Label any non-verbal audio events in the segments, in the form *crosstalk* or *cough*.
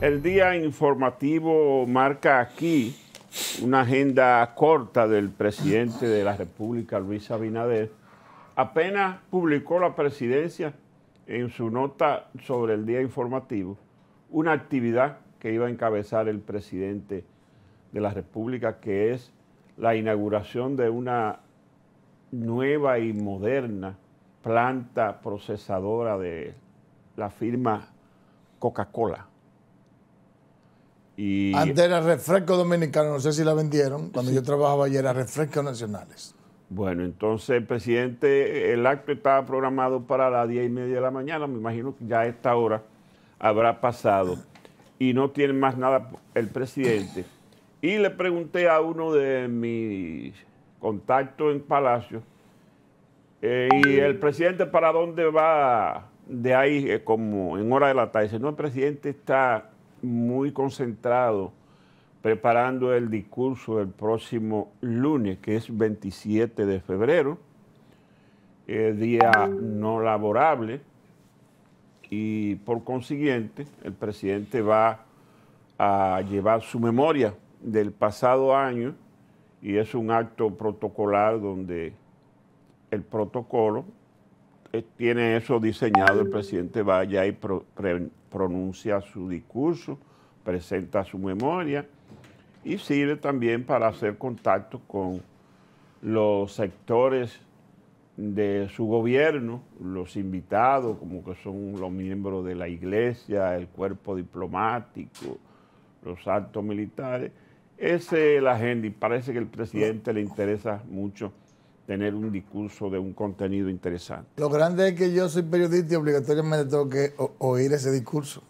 El día informativo marca aquí una agenda corta del presidente de la República, Luis Abinader. Apenas publicó la presidencia en su nota sobre el día informativo una actividad que iba a encabezar el presidente de la República, que es la inauguración de una nueva y moderna planta procesadora de la firma Coca-Cola. Y Antes era refresco dominicano, no sé si la vendieron. Cuando yo trabajaba ayer era refrescos nacionales. Bueno, entonces, presidente, el acto estaba programado para las diez y media de la mañana. Me imagino que ya a esta hora habrá pasado. Y no tiene más nada el presidente. Y le pregunté a uno de mis contactos en Palacio, eh, y el presidente para dónde va de ahí, eh, como en hora de la tarde. Dice, no, el presidente está muy concentrado preparando el discurso del próximo lunes, que es 27 de febrero, el día no laborable, y por consiguiente el presidente va a llevar su memoria del pasado año y es un acto protocolar donde el protocolo eh, tiene eso diseñado, el presidente va allá y pronuncia su discurso, presenta su memoria y sirve también para hacer contacto con los sectores de su gobierno, los invitados, como que son los miembros de la iglesia, el cuerpo diplomático, los altos militares. Esa es la agenda y parece que al presidente le interesa mucho tener un discurso de un contenido interesante. Lo grande es que yo soy periodista y obligatoriamente tengo que oír ese discurso.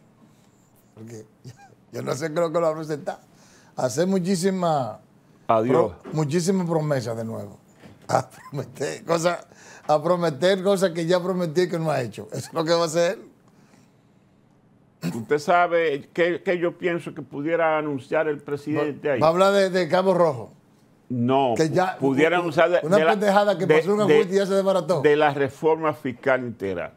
Porque *laughs* yo no sé creo que lo va a presentar. Hacer muchísimas muchísimas promesas de nuevo. *laughs* A prometer cosas, a prometer cosas que ya prometí que no ha hecho. Eso es lo que va a hacer. Usted sabe que, yo pienso que pudiera anunciar el presidente ahí. Va a hablar de Cabo Rojo. No, que ya, pudieran usar de, una pendejada que pasó una y ya se desbarató. De la reforma fiscal integral.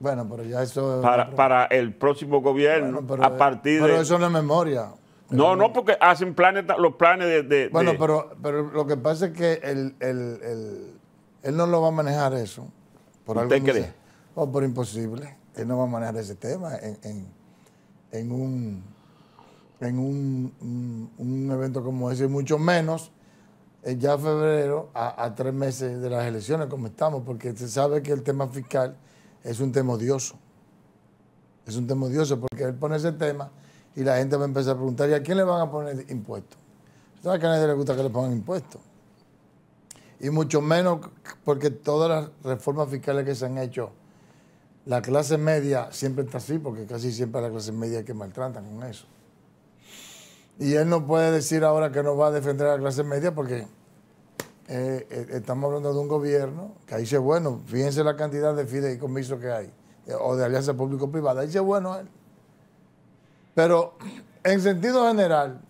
Bueno, pero ya eso para, para el próximo gobierno a partir de. Pero eso no es memoria. No, no, porque hacen planes, los planes de. bueno, Pero, pero lo que pasa es que él, él, no lo va a manejar eso. Por ¿Usted cree? O por imposible. Él no va a manejar ese tema en, en, en un en un, evento como ese, mucho menos en ya febrero, a, tres meses de las elecciones, como estamos, porque se sabe que el tema fiscal es un tema odioso. Es un tema odioso porque él pone ese tema y la gente va a empezar a preguntar, ¿y a quién le van a poner impuestos? ¿Sabes que a nadie le gusta que le pongan impuestos? Y mucho menos porque todas las reformas fiscales que se han hecho, la clase media siempre está así, porque casi siempre la clase media que maltratan con eso. Y él no puede decir ahora que no va a defender a la clase media porque eh, eh, estamos hablando de un gobierno que dice, bueno, fíjense la cantidad de fideicomisos que hay, eh, o de alianza público-privada. Dice, bueno, él. Pero en sentido general,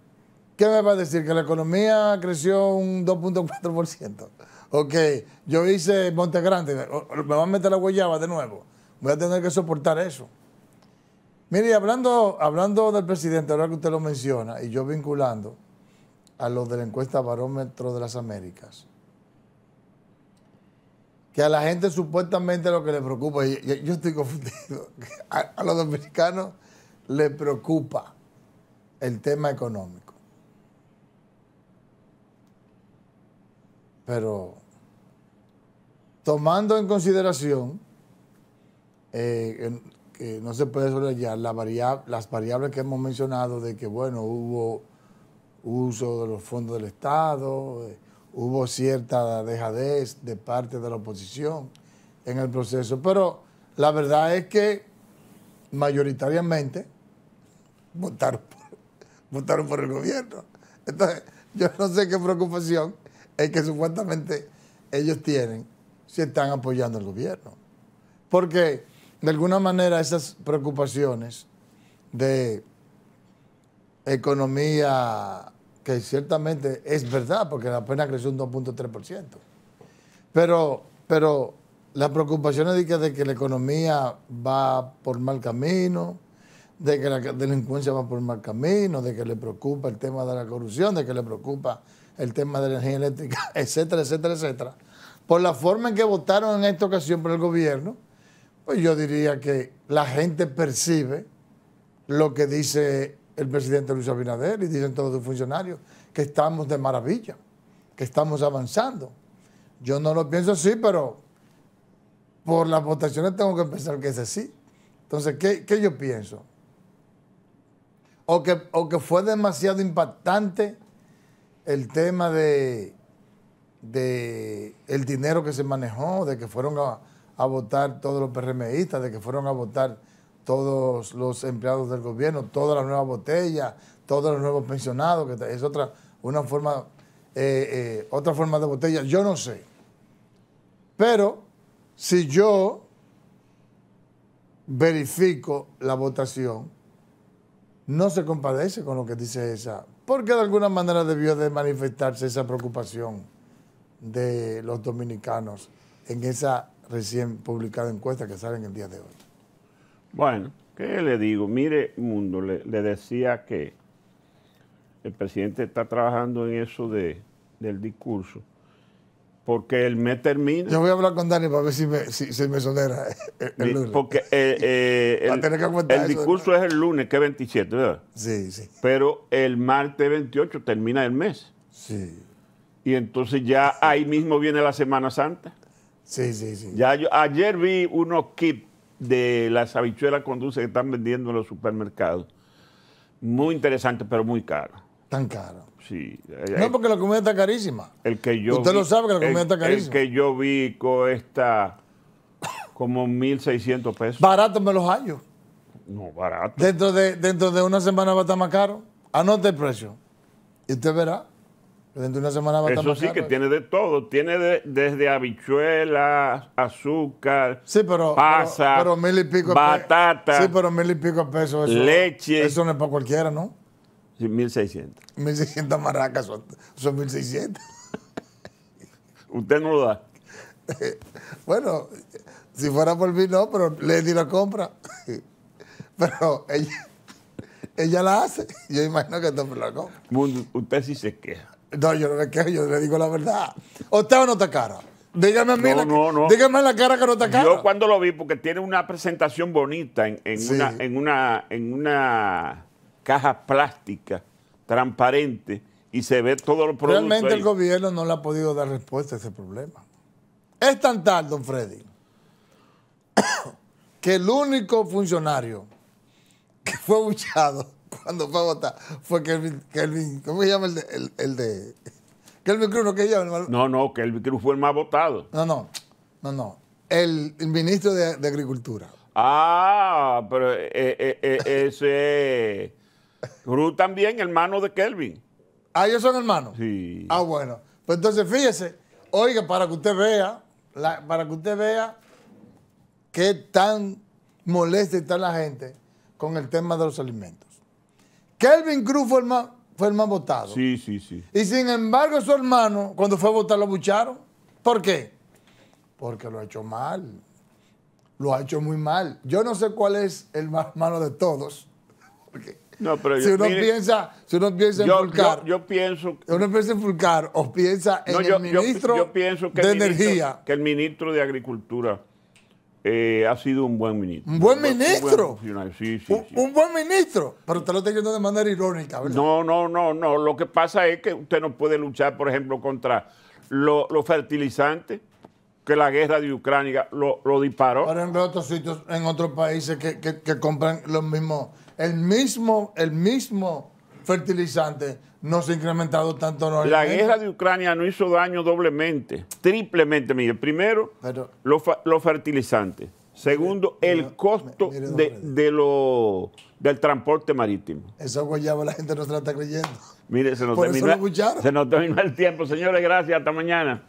¿qué me va a decir? Que la economía creció un 2.4%. O que yo hice Monte Grande, me van a meter la guayaba de nuevo. Voy a tener que soportar eso. Mire, hablando, hablando del presidente, ahora que usted lo menciona, y yo vinculando a lo de la encuesta Barómetro de las Américas, que a la gente supuestamente lo que le preocupa, y yo estoy confundido, *laughs* a, los dominicanos le preocupa el tema económico. Pero tomando en consideración eh, no se puede sobrellevar la las variables que hemos mencionado de que, bueno, hubo uso de los fondos del Estado, eh, hubo cierta dejadez de parte de la oposición en el proceso, pero la verdad es que mayoritariamente votaron por, votaron por el gobierno. Entonces, yo no sé qué preocupación es que supuestamente ellos tienen si están apoyando al gobierno. Porque de alguna manera esas preocupaciones de economía, que ciertamente es verdad, porque la pena creció un 2.3%, pero, pero las preocupaciones de que, de que la economía va por mal camino, de que la delincuencia va por mal camino, de que le preocupa el tema de la corrupción, de que le preocupa el tema de la energía eléctrica, *laughs* etcétera, etcétera, etcétera. Por la forma en que votaron en esta ocasión por el gobierno, pues yo diría que la gente percibe lo que dice el presidente Luis Abinader y dicen todos los funcionarios, que estamos de maravilla, que estamos avanzando. Yo no lo pienso así, pero por las votaciones tengo que pensar que es así. Entonces, ¿qué, yo pienso? O que, o que fue demasiado impactante el tema de, de el dinero que se manejó, de que fueron a, a votar todos los PRMistas, de que fueron a votar todos los empleados del gobierno, todas las nuevas botellas, todos los nuevos pensionados, que es otra, una forma, eh, eh, otra forma de botella, yo no sé. Pero si yo verifico la votación, no se compadece con lo que dice esa, porque de alguna manera debió de manifestarse esa preocupación de los dominicanos en esa recién publicada encuesta que sale en el día de hoy. Bueno, ¿qué le digo? Mire, Mundo, le, decía que el presidente está trabajando en eso de, del discurso, porque el mes termina. Yo voy a hablar con Dani para ver si me, si, me sonera el, lunes. Porque eh, eh, el, discurso es el lunes, que es 27, ¿verdad? Sí, sí. Pero el martes 28 termina el mes. Sí. Y entonces ya ahí mismo viene la Semana Santa. Sí, sí, sí. Ya yo, ayer vi unos kits de las habichuelas con dulce que están vendiendo en los supermercados. Muy interesante, pero muy caro. Tan caro. Sí. No, porque la comida está carísima. El que yo Usted lo sabe que la comida está carísima. El que yo vi cuesta como 1.600 pesos. Barato me los hallo. No, barato. Dentro de, dentro de una semana va a estar más caro. Anote el precio. Y usted verá. Dentro de una semana va a estar Eso sí, que tiene de todo. Tiene desde habichuelas, azúcar, sí, pero, pasa, pero, mil y pico batata. Sí, pero mil y pico pesos. leche. Eso no es para cualquiera, ¿no? Sí, 1600. 1600 maracas son, son 1600. *laughs* Usted no lo da. *laughs* bueno, si fuera por mí, no, pero Lady lo compra. *laughs* pero ella, ella la hace. Yo imagino que entonces la compra. Usted sí se queja. No, yo no me quejo, yo le digo la verdad. ¿Usted o no está cara? Dígame a mí, la, dígame en la cara que no está cara. Yo cuando lo vi, porque tiene una presentación bonita en, una, en, una, en una caja plástica, transparente, y se ve todo los productos. Realmente el gobierno no le ha podido dar respuesta a ese problema. Es tan tal, don Freddy, *coughs* que el único funcionario que fue buchado cuando fue a votar fue Kelvin, Kelvin ¿cómo se llama el de, el, de Kelvin Cruz, no que llama? No, no, Kelvin Cruz fue el más votado. No, no, no, no. El, ministro de, Agricultura. Ah, pero eh, eh, eh, ese Cruz también, hermano de Kelvin. Ah, ellos son hermanos. Sí. Ah, bueno. Pues entonces fíjese, oiga, para que usted vea, para que usted vea qué tan molesta está la gente con el tema de los alimentos. Kelvin Cruz fue el más, fue el más votado. Sí, sí, sí. Y sin embargo, su hermano, cuando fue a votar, lo bucharon. ¿Por qué? Porque lo ha hecho mal. Lo ha hecho muy mal. Yo no sé cuál es el más malo de todos. *laughs* no, pero si, uno piensa, si uno piensa en Fulcar. Yo, pienso. Uno piensa en Fulcar o piensa en el ministro de Energía. que el ministro de Agricultura eh, ha sido un buen ministro. ¿Un buen ministro? sí, sí, un, buen ministro. Pero usted lo está diciendo de manera irónica, ¿verdad? No, no, no, no. Lo que pasa es que usted no puede luchar, por ejemplo, contra los fertilizantes, que la guerra de Ucrania lo, disparó. Pero en otros sitios, en otros países que, que, compran los mismos, el mismo, el mismo fertilizante no se ha incrementado tanto. la guerra de Ucrania no hizo daño doblemente, triplemente. Mire, primero, los fertilizantes. Segundo, el costo de, lo, del transporte marítimo. Eso guayaba la gente no se la está creyendo. Mire, se nos, terminó, se nos terminó el tiempo. Señores, gracias. Hasta mañana.